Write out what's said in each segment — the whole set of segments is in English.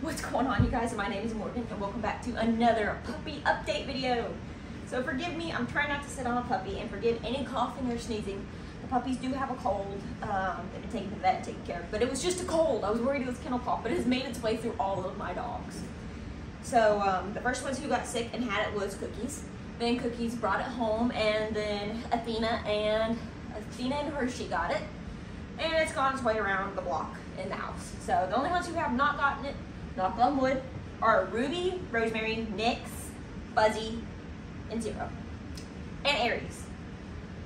What's going on you guys? My name is Morgan and welcome back to another puppy update video. So forgive me, I'm trying not to sit on a puppy and forgive any coughing or sneezing. The puppies do have a cold. Um, they've been taken to the vet taken care of. But it was just a cold. I was worried it was kennel cough, but it has made its way through all of my dogs. So um, the first ones who got sick and had it was Cookies. Then Cookies brought it home and then Athena and Athena and Hershey got it. And it's gone its way around the block in the house. So the only ones who have not gotten it, knock on wood, are Ruby, Rosemary, Nyx, Fuzzy, and Zero. And Ares.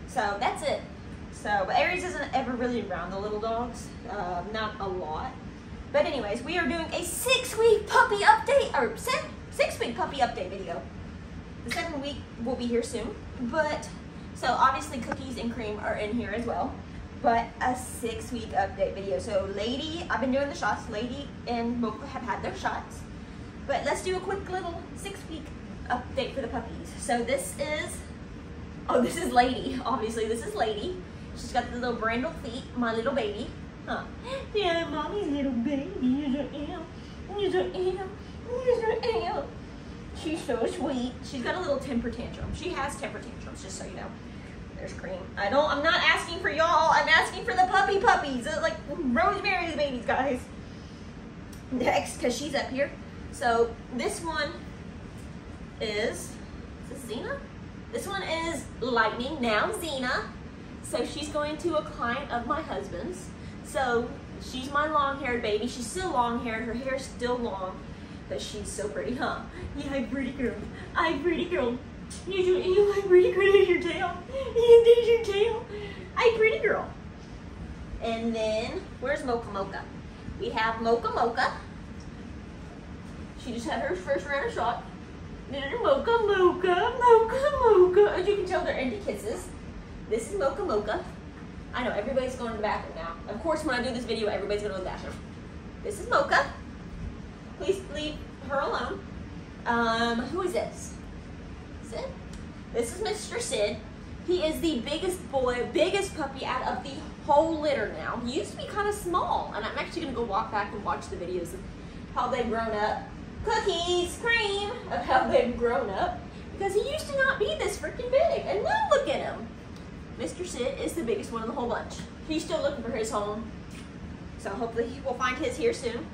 So that's it. So, but Ares isn't ever really around the little dogs, uh, not a lot. But anyways, we are doing a six-week puppy update, or six-week puppy update video. The second week will be here soon, but, so obviously Cookies and Cream are in here as well, but a six-week update video. So Lady, I've been doing the shots, Lady and Mocha have had their shots, but let's do a quick little six-week update for the puppies. So this is, oh, this is Lady, obviously this is Lady. She's got the little brindle feet, my little baby. Huh. Yeah, mommy's little baby. Yes, I am. Yes, I am. Yes, I am. She's so sweet. She's got a little temper tantrum. She has temper tantrums, just so you know. There's cream. I don't, I'm not asking for y'all. I'm asking for the puppy puppies. It's like Rosemary's babies, guys. Next, because she's up here. So this one is, is this Xena? This one is Lightning, now Xena. So she's going to a client of my husband's. So she's my long-haired baby. She's still long-haired. Her hair's still long, but she's so pretty, huh? Yeah, pretty girl. I'm pretty girl. You, you, you like pretty girl. There's your tail. There's your tail. I'm pretty girl. And then, where's Mocha Mocha? We have Mocha Mocha. She just had her first round of shot. Mocha Mocha, Mocha Mocha. As you can tell, they're into kisses. This is Mocha Mocha. I know, everybody's going to the bathroom now. Of course, when I do this video, everybody's going to the bathroom. This is Mocha. Please leave her alone. Um, who is this? Sid? This is Mr. Sid. He is the biggest boy, biggest puppy out of the whole litter now. He used to be kind of small, and I'm actually going to go walk back and watch the videos of how they've grown up. Cookies, cream, of how they've grown up. Because he used to not be this freaking big. And now look at him. Mr. Sid is the biggest one in the whole bunch. He's still looking for his home. So hopefully he will find his here soon.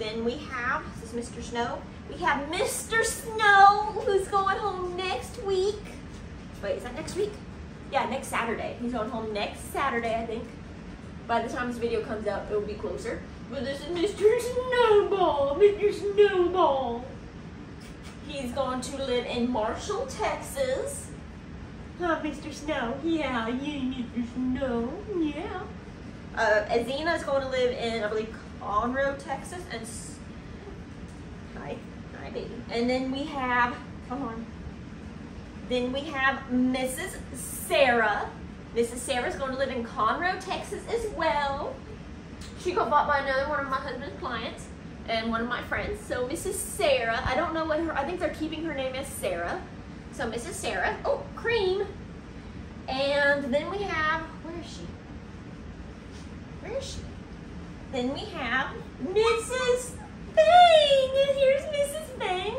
Then we have, this is Mr. Snow. We have Mr. Snow, who's going home next week. Wait, is that next week? Yeah, next Saturday. He's going home next Saturday, I think. By the time this video comes out, it will be closer. But this is Mr. Snowball, Mr. Snowball. He's going to live in Marshall, Texas. Huh, Mr. Snow? Yeah, yeah, Mr. Snow. Yeah. Uh, Azina is going to live in, I believe, Conroe, Texas. And hi, hi, baby. And then we have, come on. Then we have Mrs. Sarah. Mrs. Sarah is going to live in Conroe, Texas as well. She got bought by another one of my husband's clients and one of my friends. So Mrs. Sarah, I don't know what her, I think they're keeping her name as Sarah. So Mrs. Sarah, oh, cream. And then we have, where is she? Where is she? Then we have Mrs. Bang. Here's Mrs. Fang.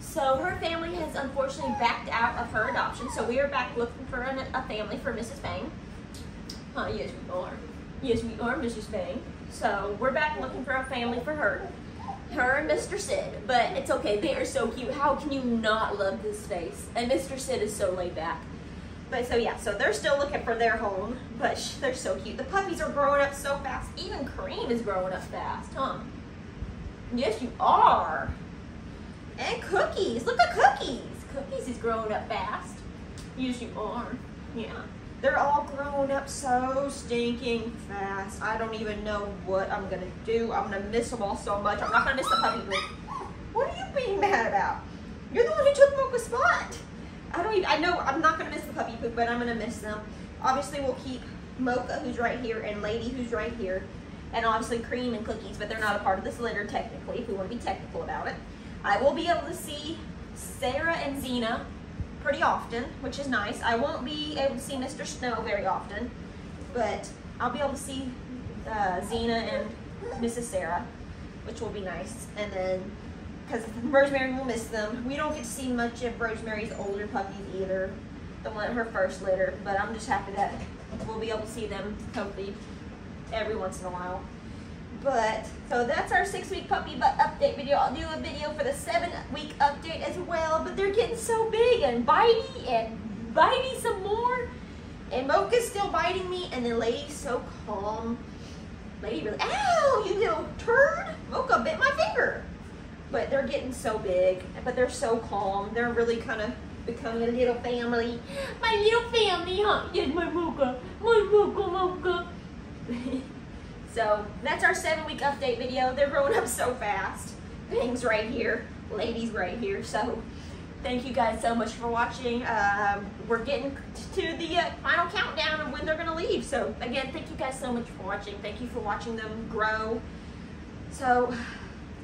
So her family has unfortunately backed out of her adoption. So we are back looking for an, a family for Mrs. Bang. Huh, yes we are. Yes we are, Mrs. Bang. So we're back looking for a family for her her and Mr. Sid, but it's okay. They are so cute. How can you not love this face? And Mr. Sid is so laid back. But so yeah, so they're still looking for their home, but they're so cute. The puppies are growing up so fast. Even Cream is growing up fast, huh? Yes, you are. And Cookies, look at Cookies. Cookies is growing up fast. Yes, you are. Yeah. They're all growing up so stinking fast. I don't even know what I'm gonna do. I'm gonna miss them all so much. I'm not gonna miss the puppy. What are you being mad about? You're the one who took Mocha's spot. I don't even, I know I'm not gonna miss the puppy poop, but I'm gonna miss them. Obviously we'll keep Mocha, who's right here, and Lady, who's right here, and obviously Cream and Cookies, but they're not a part of this litter technically, if we wanna be technical about it. I will be able to see Sarah and Xena pretty often, which is nice. I won't be able to see Mr. Snow very often, but I'll be able to see uh, Xena and Mrs. Sarah. which will be nice. And then, because Rosemary will miss them. We don't get to see much of Rosemary's older puppies either, the one her first litter. But I'm just happy that we'll be able to see them hopefully every once in a while. But, so that's our six week puppy butt update video. I'll do a video for the seven week update as well, but they're getting so big and bitey and bitey some more. And Mocha's still biting me, and then Lady's so calm. Lady really, ow, you little turd. Mocha bit my they're getting so big, but they're so calm. They're really kind of becoming a little family. My little family, huh? Yes, my Mocha. My Mocha, Mocha. so that's our seven week update video. They're growing up so fast. Things right here. ladies right here. So thank you guys so much for watching. Um, we're getting to the uh, final countdown of when they're going to leave. So again, thank you guys so much for watching. Thank you for watching them grow. So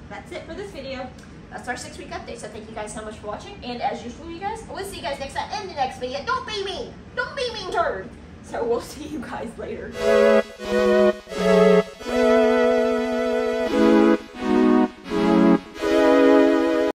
that's it for this video. That's our six week update. So thank you guys so much for watching. And as usual, you guys, we'll see you guys next time in the next video. Don't be mean. Don't be mean turd. So we'll see you guys later.